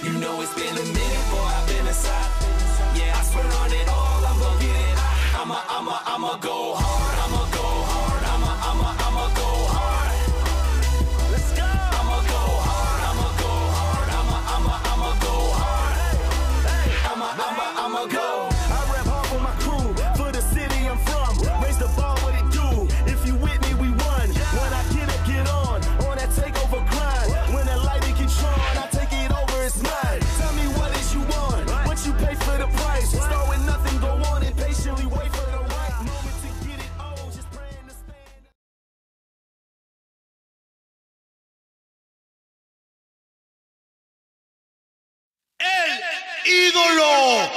You know it's been a minute, boy, I've been inside. Yeah, I swear on it all, I'm gonna get it. I'ma, I'ma, I'ma go hard. ídolo.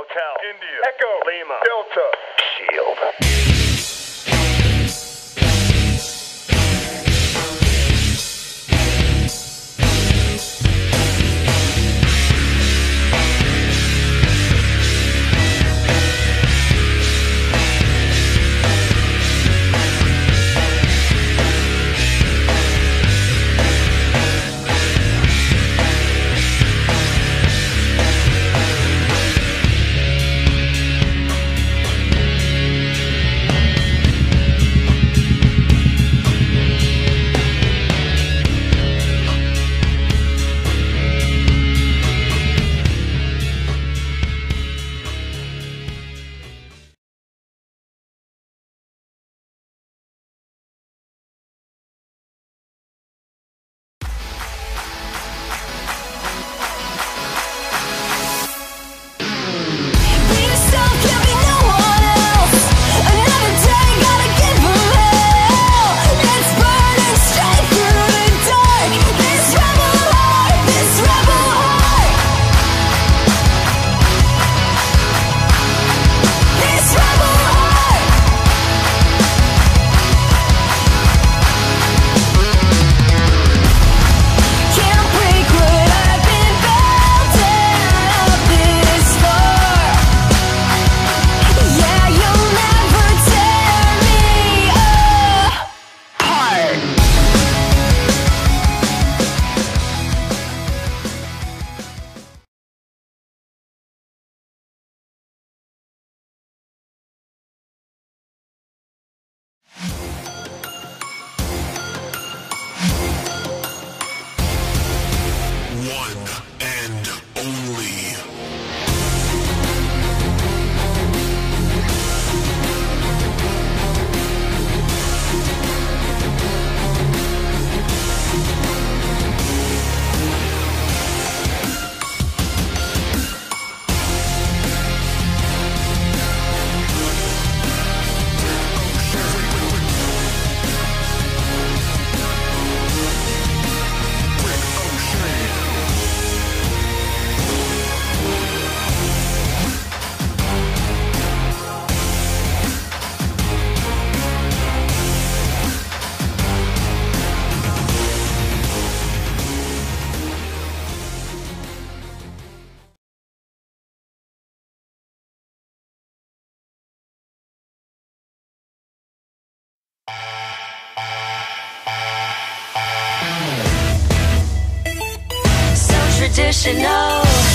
Hotel, India, Echo, Lima, Delta, Shield. traditional.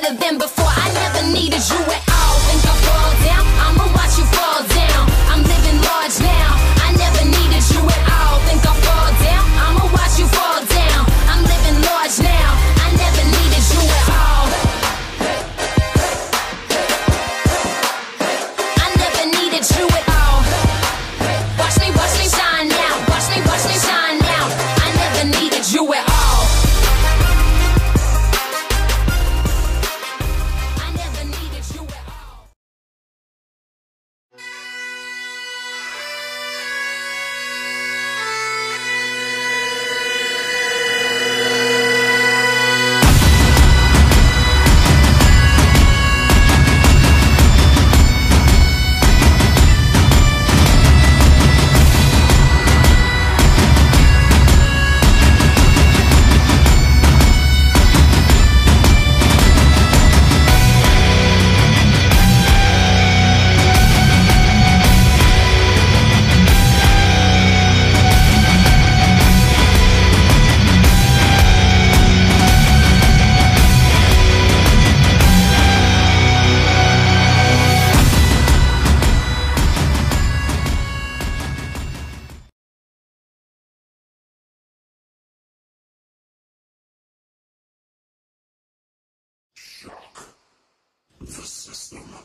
better than before. sistema.